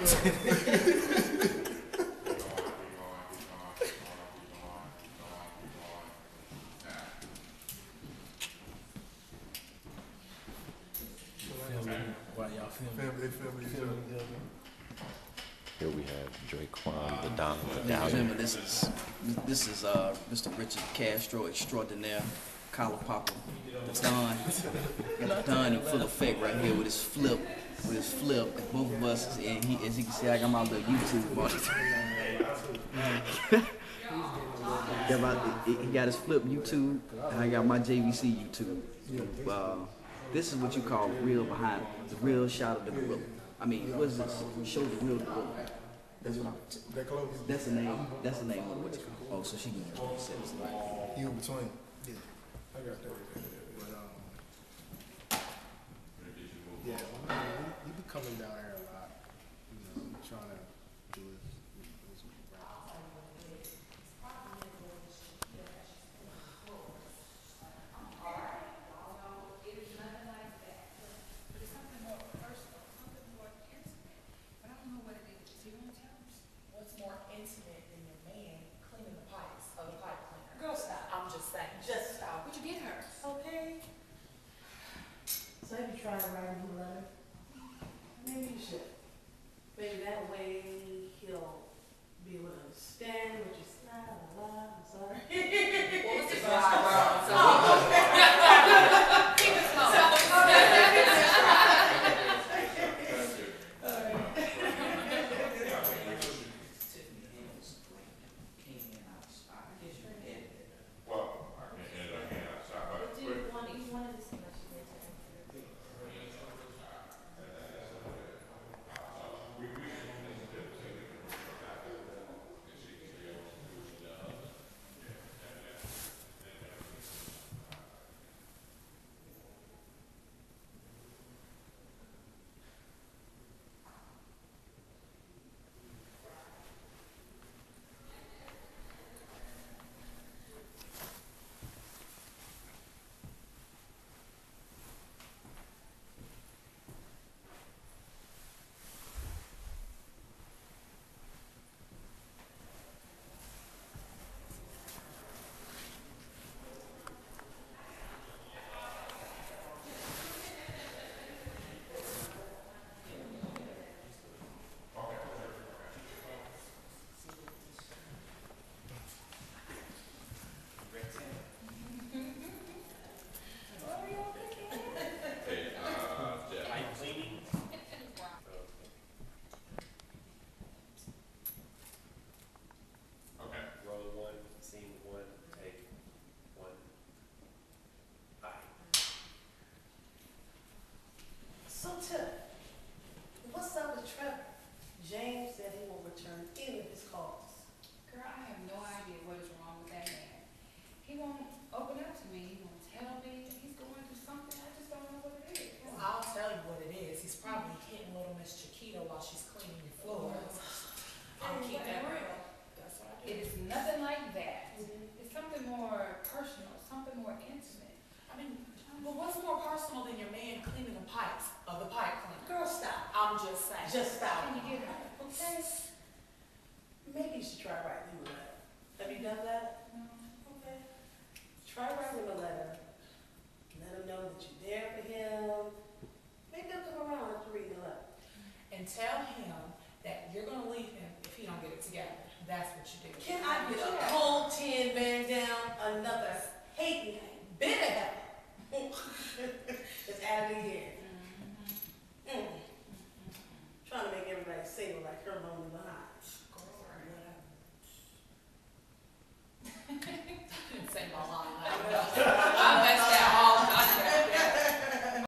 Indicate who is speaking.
Speaker 1: Here we have Draquan, the Don Medallion.
Speaker 2: remember, this is this is uh, Mr. Richard Castro extraordinaire, collar popper, Don, got the Don in full effect right here with his flip, with his flip. Both of us, and he, as you can see, I got my little YouTube monitor. got my, he got his flip YouTube, and I got my JVC YouTube. Uh, this is what you call real behind, the real shot of the gorilla. I mean, what is this? Show the real gorilla. That's what I'm. That's the name. That's the name of what it's called. Oh, so she can say it's like.
Speaker 3: You in between? Yeah. Obrigado. You
Speaker 4: tried writing him a letter?
Speaker 5: Miss Chiquita while she's cleaning your floors. I'll keep that real. That's what I do.
Speaker 6: is nothing like that. Mm-hmm. It's something more personal, something more intimate.
Speaker 5: I mean, but what's more personal than your man cleaning the pipes of the pipe cleaner?
Speaker 4: Girl, stop.
Speaker 5: I'm just saying.
Speaker 4: Just stop.
Speaker 6: Can you get her?
Speaker 4: Okay? Maybe you should try him a letter. Have you done that?
Speaker 6: No.
Speaker 4: Okay. Try writing him a letter. Let him know that you're there for him. Maybe he'll come around after reading the letter.
Speaker 5: And tell him that you're gonna leave him if he don't get it together. That's what you do.
Speaker 4: Can I get a cold tin man down another hating bit of hell? Just add it in here.